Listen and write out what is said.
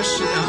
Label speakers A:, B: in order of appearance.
A: Yes,